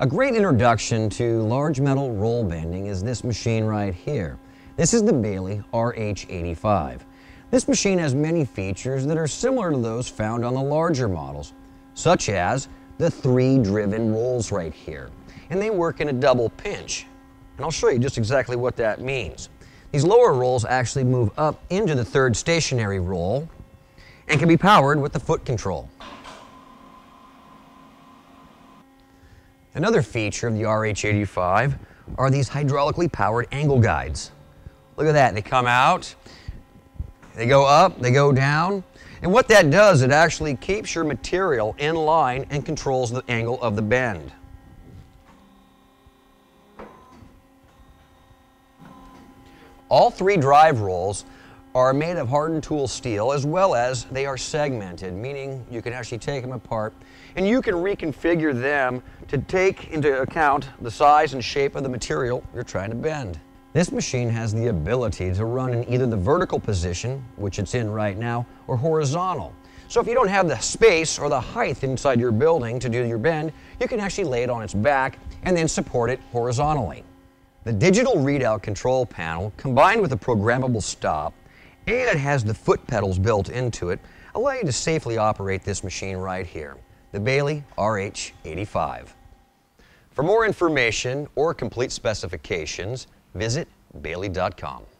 A great introduction to large metal roll bending is this machine right here. This is the Baileigh RH85. This machine has many features that are similar to those found on the larger models, such as the three driven rolls right here. And they work in a double pinch. And I'll show you just exactly what that means. These lower rolls actually move up into the third stationary roll and can be powered with the foot control. Another feature of the RH85 are these hydraulically powered angle guides. Look at that, they come out, they go up, they go down, and what that does, it actually keeps your material in line and controls the angle of the bend. All three drive rolls are made of hardened tool steel as well as they are segmented, meaning you can actually take them apart and you can reconfigure them to take into account the size and shape of the material you're trying to bend. This machine has the ability to run in either the vertical position, which it's in right now, or horizontal. So if you don't have the space or the height inside your building to do your bend, you can actually lay it on its back and then support it horizontally. The digital readout control panel, combined with a programmable stop, and it has the foot pedals built into it, allow you to safely operate this machine right here, the Baileigh RH85. For more information or complete specifications, visit baileigh.com.